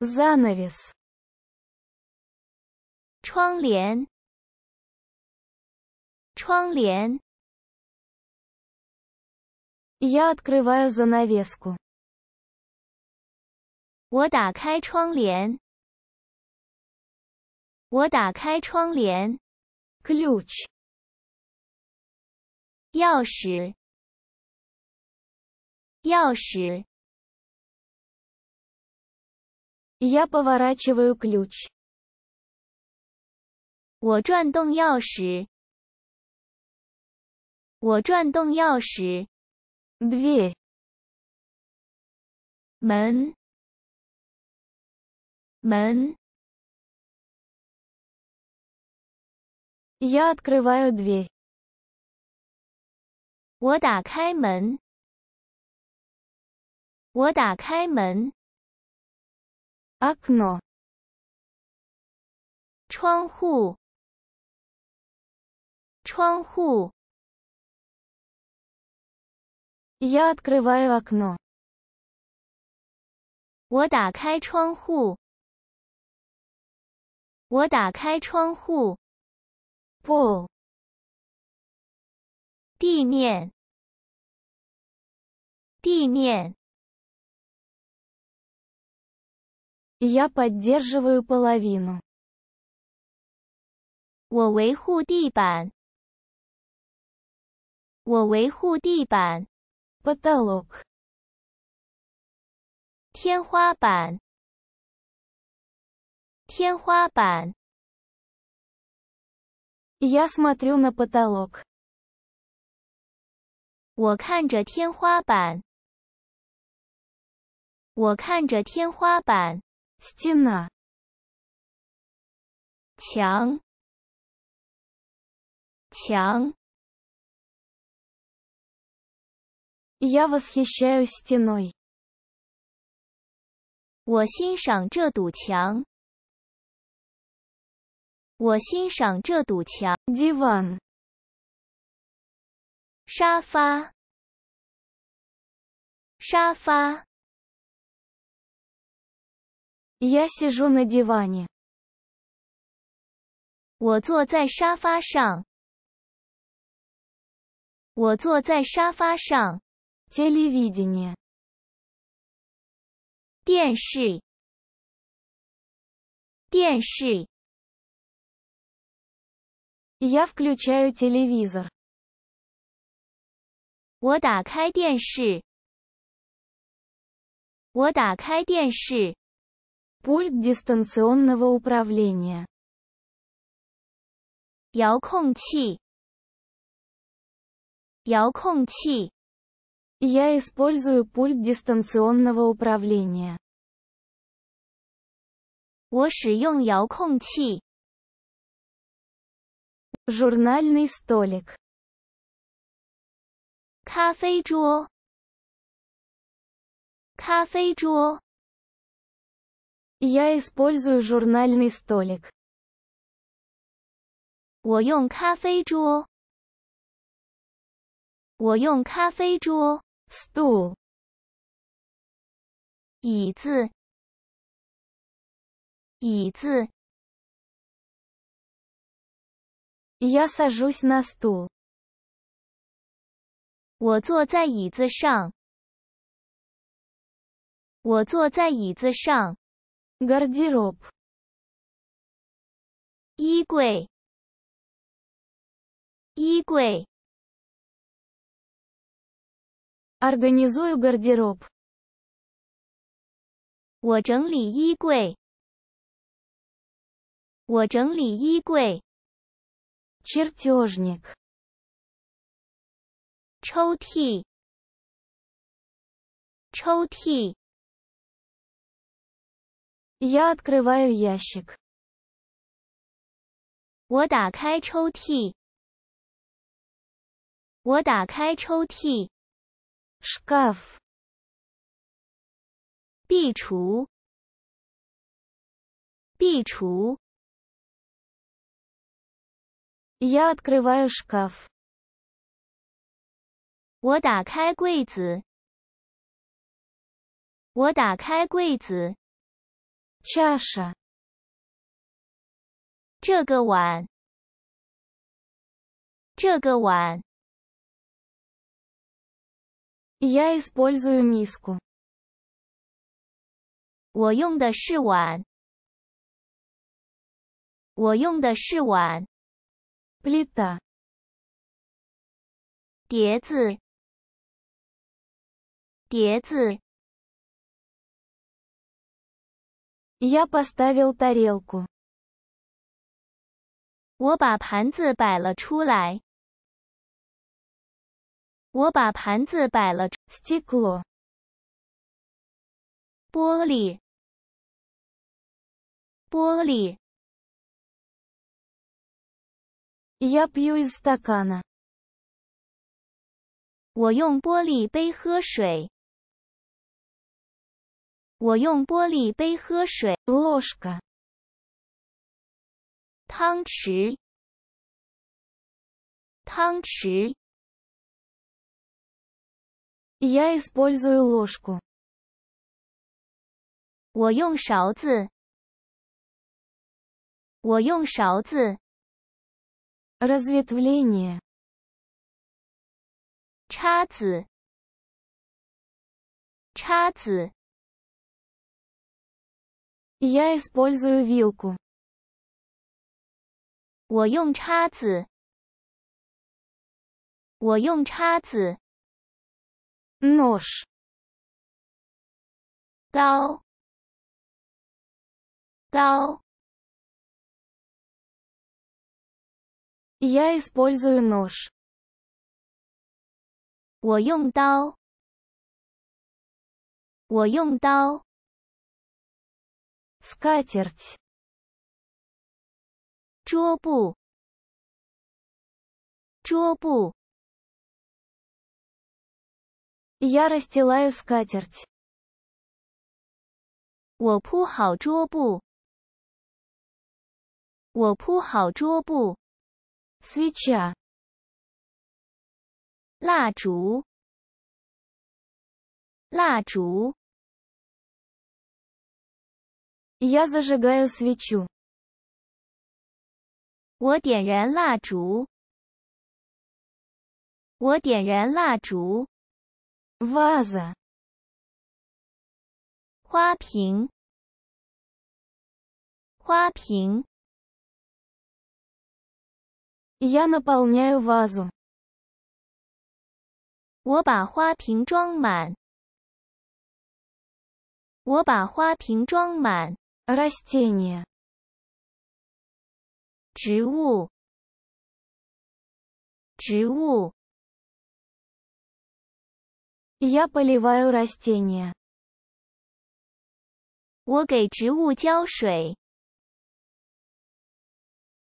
Занавес. 窗帘，窗帘。 Я открываю занавеску. 我打开窗帘，我打开窗帘。 Ключ. 钥匙，钥匙。 Я поворачиваю ключ. 我转动钥匙，我转动钥匙。 Дверь. 门，门。 Я открываю дверь. 我打开门，我打开门。 Окно. 窗户，窗户。 Я открываю окно. 我打开窗户，我打开窗户。 Пол. 地面，地面。 Я поддерживаю половину. 我维护地板，我维护地板。 Потолок. 天花板，天花板。 Я смотрю на потолок. 我看着天花板，我看着天花板。 Стена. 墙，墙。 Я восхищаюсь стеной. 我欣赏这堵墙，我欣赏这堵墙。 Диван. 沙发，沙发。 Я сижу на диване. 我坐在沙发上，我坐在沙发上。 Телевидение. 电视，电视。 Я включаю телевизор. 我打开电视，我打开电视。 Пульт дистанционного управления. 遥控器，遥控器。 Я использую пульт дистанционного управления. 我使用遥控器。 Журнальный столик. 咖啡桌，咖啡桌。 Я использую журнальный столик. 我用咖啡桌，我用咖啡桌。 Стул. 椅子，椅子。 Я сажусь на стул. 我坐在椅子上，我坐在椅子上。 Гардероб. 衣柜，衣柜。 Организую гардероб. 我整理衣柜，我整理衣柜。 Чертежник. 抽屉，抽屉。 Я открываю ящик. 我打开抽屉，我打开抽屉。 Шкаф. 壁橱，壁橱。 Я открываю шкаф. 我打开柜子，我打开柜子。 Чаша. 这个碗，这个碗， Я использую миску. 我用的是碗，我用的是碗， Плита. 碟子，碟子， Я поставил тарелку. 我把盘子摆了出来，我把盘子摆了出， Стекло. 玻璃，玻璃， Я пью из стакана. 我用玻璃杯喝水， 我用玻璃杯喝水， Ложка. 汤匙，汤匙， Я использую ложку. 我用勺子，我用勺子， Разветвление. 叉子，叉子， Я использую вилку. 我用叉子，我用叉子， Нож. 刀，刀， Я использую нож. 我用刀，我用刀， Скатерть. 桌布，桌布， Я расстилаю скатерть. 我铺好桌布，我铺好桌布， Свеча. 蜡烛，蜡烛， Я зажигаю свечу. 我点燃蜡烛，我点燃蜡烛， Ваза. 花瓶，花瓶， Я наполняю вазу. 我把花瓶装满，我把花瓶装满， Растение. 植物，植物， Я поливаю растения. 我给植物浇水，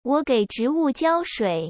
我给植物浇水，